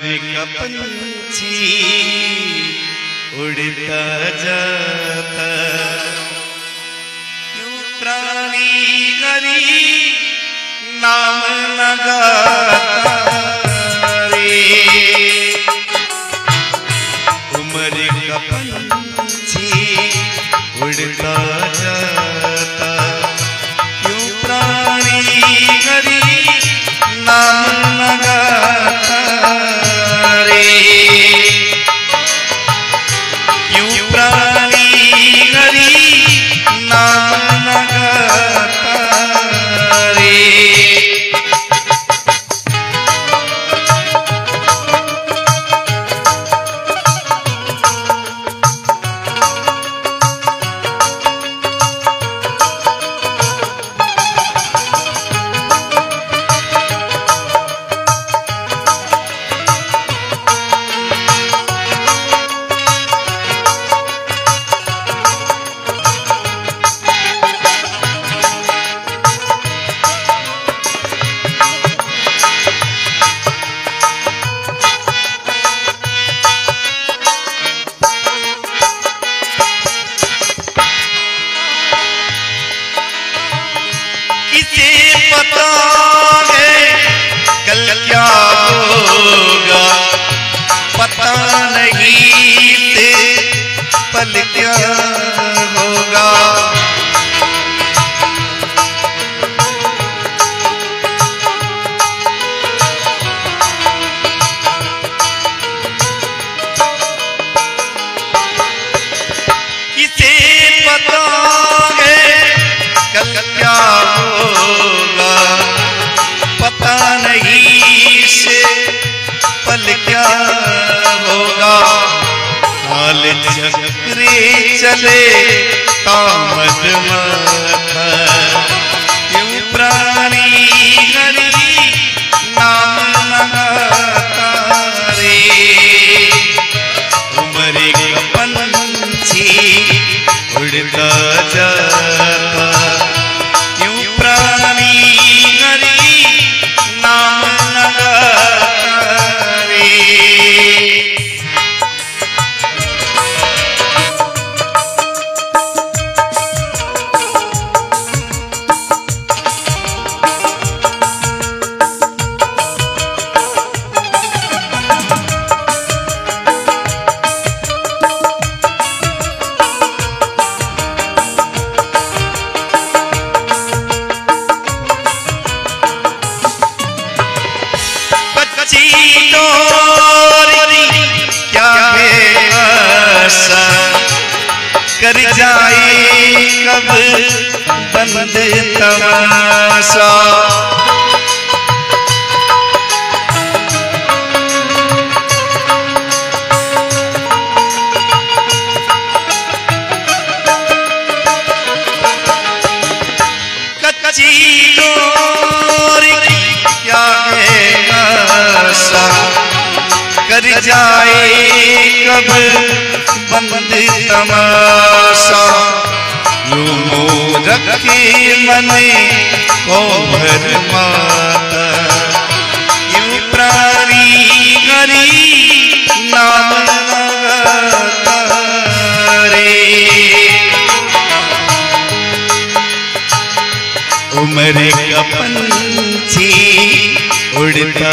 पंछी उड़ता जाता। क्यों प्राणी हरी नाम लगाता रे? उम्र का पंछी उड़ता किसे पता है, कल क्या होगा। पता नहीं थे पल क्या होगा। किसे पता है, कल क्या नहीं से पल क्या होगा? काल चक्रे चले तामद माथा डोरी क्या बेवसा कर जाए कब बंद तमाशा? कर जाए कब बंद तमाशा। यूँ मोरख के मन को भर माता। यूँ प्राणी हरी नाम उम्र का पंछी उड़ता